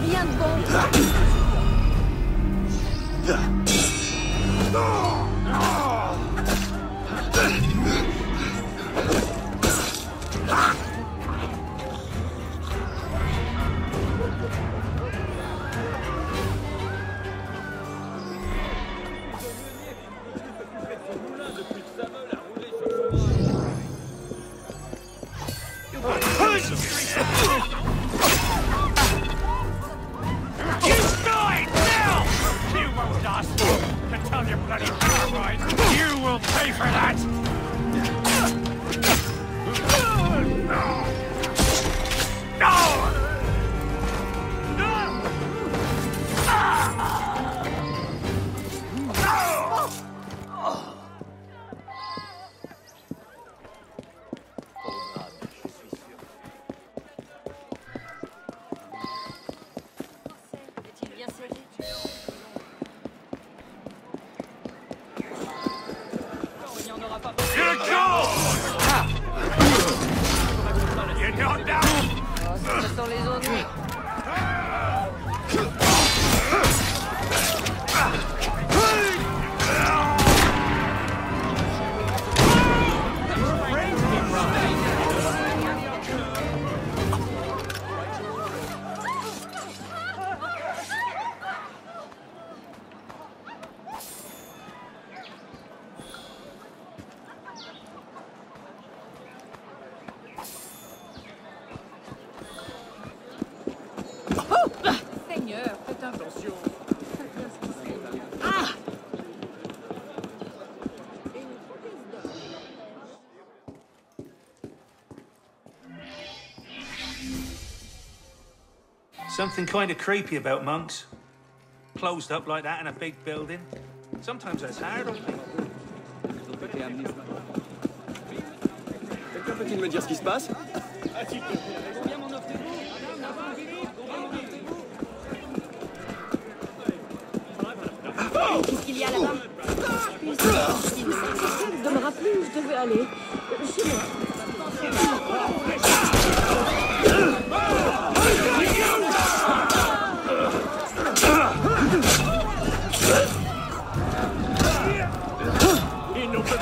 rien de bon. You die now! You won't You will pay for that! Something kind of creepy about monks. Closed up like that in a big building. Sometimes that's hard on people. Quelqu'un peut-il me dire ce qui se passe oh! Qu'est-ce qu'il y a là-bas Il ne donnera plus où je devais aller. Chez moi. Ah!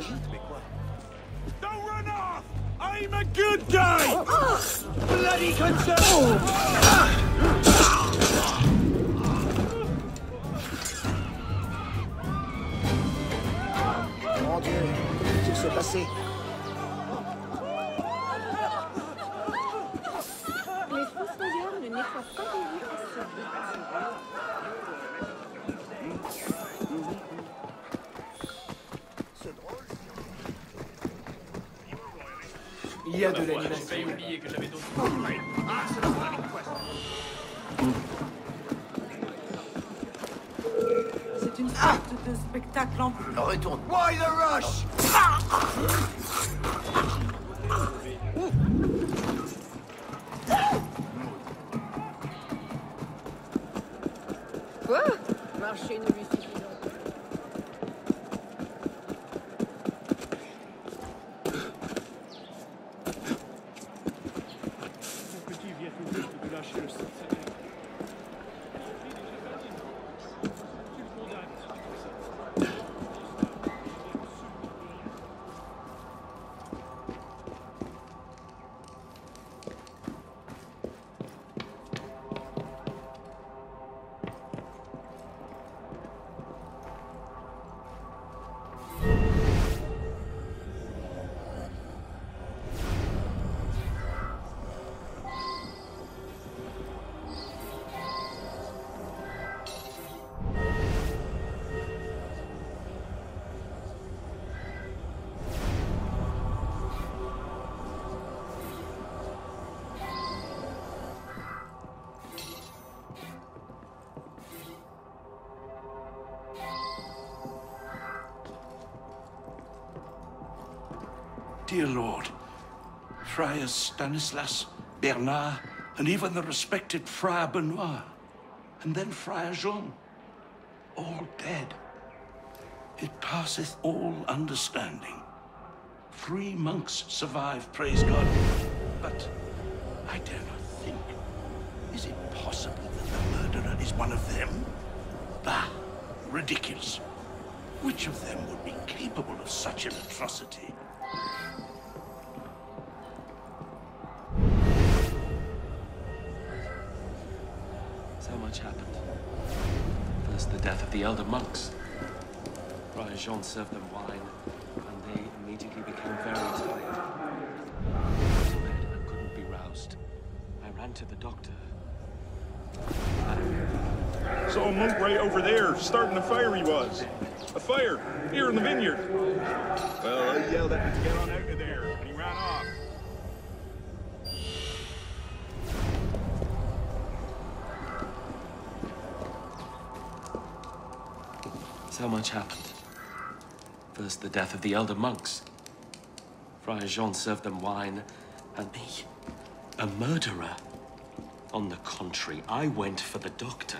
Mais quoi Don't run off! I'm a good guy! Bloody concern! Mon Dieu, que peut-il se passer Il y a de l'animation. Oh. C'est une sorte de spectacle en plus. Retourne. Why the rush? Ah Dear Lord, Friars Stanislas, Bernard, and even the respected Friar Benoit, and then Friar Jean, all dead. It passeth all understanding. Three monks survive, praise God. But I dare not think. Is it possible that the murderer is one of them? Bah, ridiculous. Which of them would be capable of such an atrocity? Much happened. First, the death of the elder monks. Friar Jean served them wine, and they immediately became very tired. I to bed and couldn't be roused. I ran to the doctor. Saw a monk right over there, starting a fire he was. A fire, here in the vineyard. Well, I yelled at him to get on out So much happened. First, the death of the elder monks. Friar Jean served them wine, and me, a murderer. On the contrary, I went for the doctor.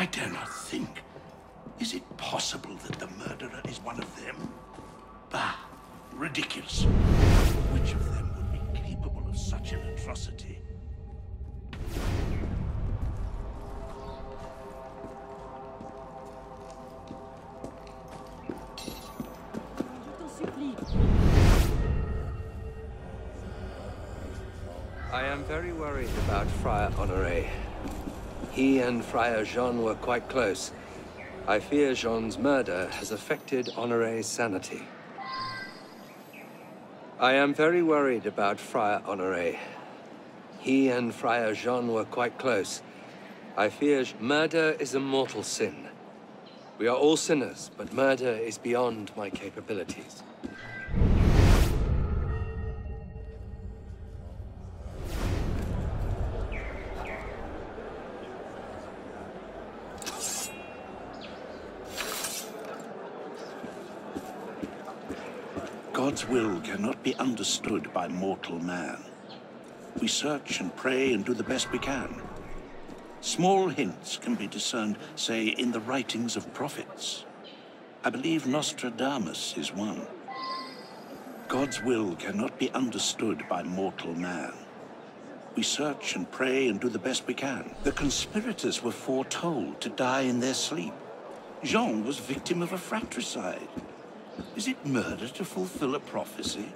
I dare not think. Is it possible that the murderer is one of them? Bah, ridiculous. Which of them would be capable of such an atrocity? Je t'en supplie. I am very worried about Friar Honoré. He and Friar Jean were quite close. I fear Jean's murder has affected Honoré's sanity. I am very worried about Friar Honoré. He and Friar Jean were quite close. I fear murder is a mortal sin. We are all sinners, but murder is beyond my capabilities. God's will cannot be understood by mortal man. We search and pray and do the best we can. Small hints can be discerned, say, in the writings of prophets. I believe Nostradamus is one. God's will cannot be understood by mortal man. We search and pray and do the best we can. The conspirators were foretold to die in their sleep. Jean was victim of a fratricide. Is it murder to fulfill a prophecy?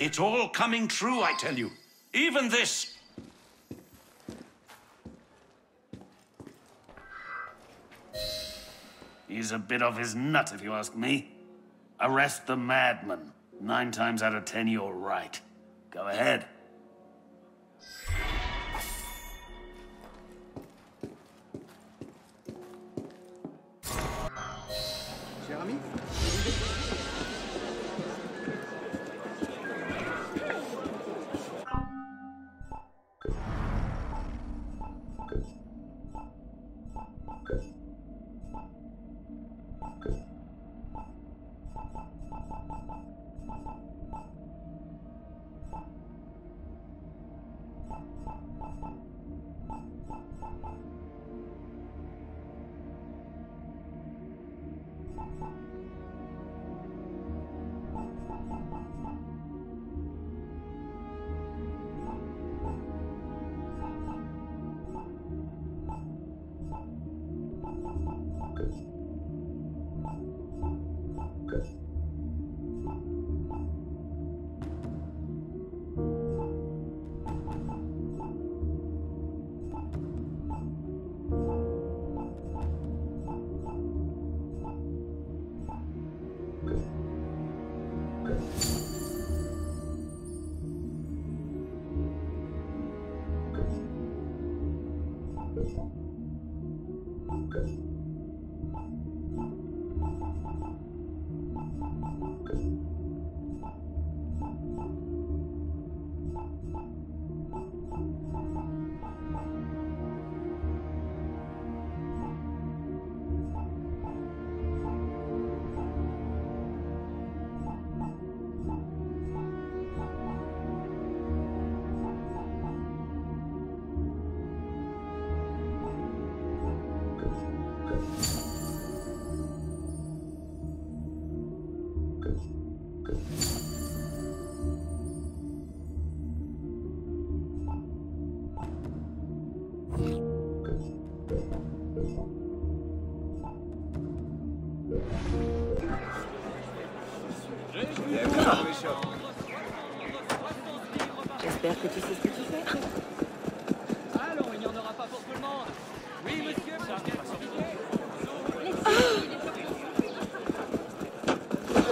It's all coming true, I tell you. Even this. He's a bit off his nut, if you ask me. Arrest the madman. Nine times out of ten, you're right. Go ahead. Cher ハハハハ!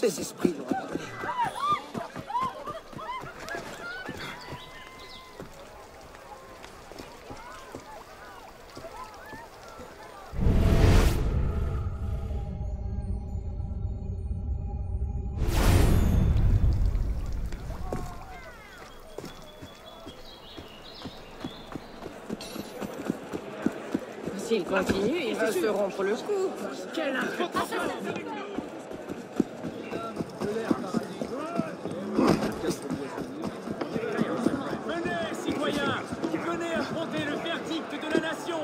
Ces esprits l'ont abandonné. S'ils continuent, ils se rompre le coup. Quelle importance le verdict de la nation.